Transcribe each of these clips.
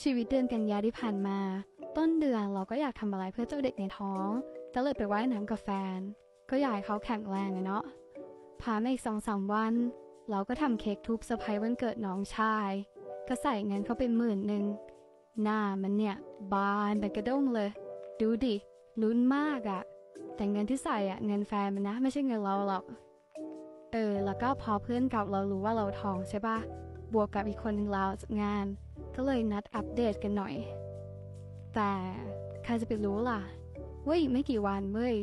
ชีวิตเดือนกันยาที่ผ่านมา ต้นเดือนเราก็อยากทำอะไรเพื่อเจ้าเด็กในท้องก็เลยไปว่ายน้ำกับแฟน ก็อยากให้เขาแข็งแรงเนาะผ่านมาอีกสองสามวัน เราก็ทำเค้กทุบเซอร์ไพรส์วันเกิดน้องชาย ก็ใส่เงินเขาไปหมื่นหนึ่งหน้ามันเนี่ย บานเป็นกระด้งเลย ดูดิลุ้นมากอะแต่เงินที่ใส่อะเงินแฟนมันนะไม่ใช่เงินเราหรอก เออ แล้วก็พอเพื่อนเก่าเรารู้ว่าเราท้องใช่ปะบวกกับอีกคนหนึ่งลาจากงาน ก็เลยนัดอัปเดตกันหน่อย แต่ใครจะไปรู้ล่ะว่าอีกไม่กี่วันเว้ย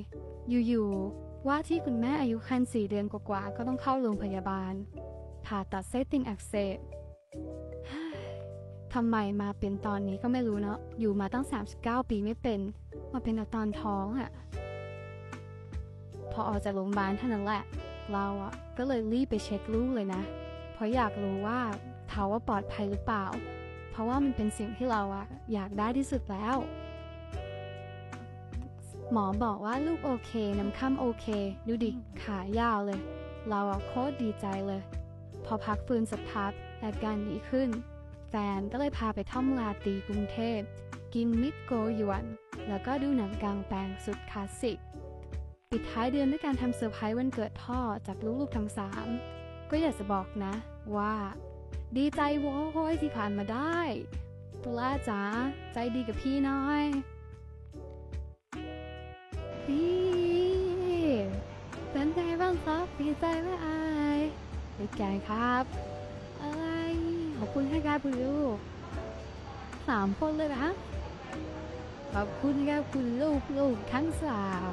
อยู่ๆว่าที่คุณแม่อายุครรภ์สี่เดือนกว่าๆก็ต้องเข้าโรงพยาบาลผ่าตัดเส้นติ่งอักเสบทำไมมาเป็นตอนนี้ก็ไม่รู้เนาะอยู่มาตั้ง 39 ปีไม่เป็น มาเป็นตอนท้องอะพอออกจากโรงพยาบาลเท่านั้นแหละ เราอะก็เลยรีบไปเช็คลูกเลยนะ เพราะอยากรู้ว่าเขาว่าปลอดภัยหรือเปล่า เพราะว่ามันเป็นสิ่งที่เราอะอยากได้ที่สุดแล้ว หมอบอกว่าลูกโอเคน้ำข้ามโอเค ดูดิ ขายาวเลย เราอะโคตรดีใจเลย พอพักฟื้นสักพักอาการดีขึ้น แฟนก็เลยพาไปท่อมลาตีกรุงเทพ กินมิตรโกยวน แล้วก็ดูหนังกลางแปลงสุดคลาสสิก ปิดท้ายเดือนด้วยการทำเซอร์ไพรส์วันเกิดพ่อจากลูกๆทั้งสามก็อยากจะบอกนะว่า ดีใจว้ยที่ผ่านมาได้ ตุลาจ๋าใจดีกับพี่น้อยพี่เป็นไงบ้างครับดีใจไหมไอายดีใจครับอะไรขอบคุณให้การคุณลูกสามคนเลยนะขอบคุณครับคุณลูกลูกทั้งสาม